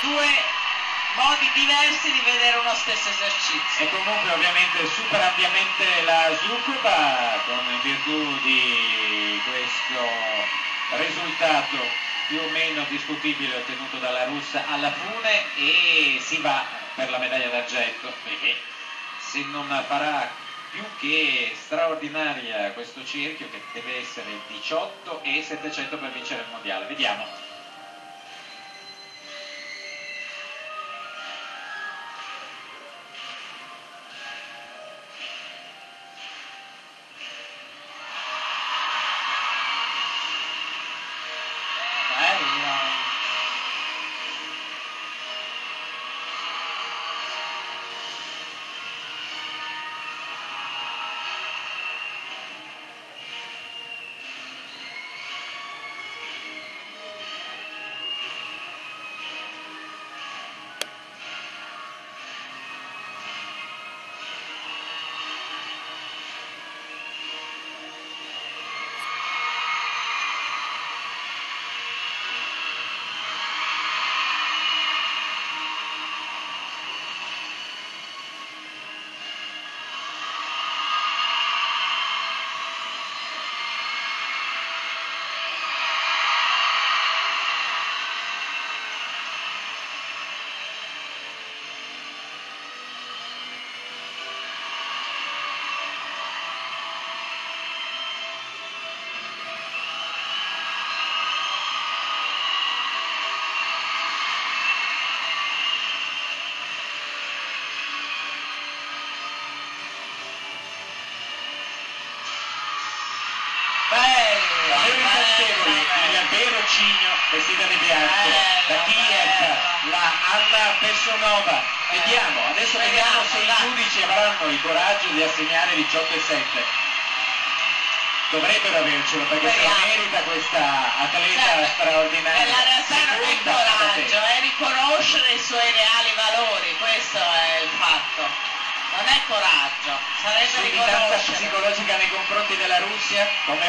due modi diversi di vedere uno stesso esercizio. E comunque ovviamente supera ampiamente la Zuccoba con in virtù di questo risultato più o meno discutibile ottenuto dalla russa alla fune e si va per la medaglia d'argento perché se non farà più che straordinaria questo cerchio che deve essere 18 e 700 per vincere il mondiale. Vediamo. Incantevoli, il vero cigno vestita di bianco, da Kiev, la Anna Pesonova. Vediamo, adesso vediamo se i giudici avranno il coraggio di assegnare 18 e 7. Dovrebbero avercelo perché se Speriamo. merita questa atleta Certo, straordinaria. Nella realtà non è alla coraggio, è riconoscere i suoi reali valori, questo è il fatto. Non è coraggio, sarebbe riconoscere. psicologica nei confronti della Russia, come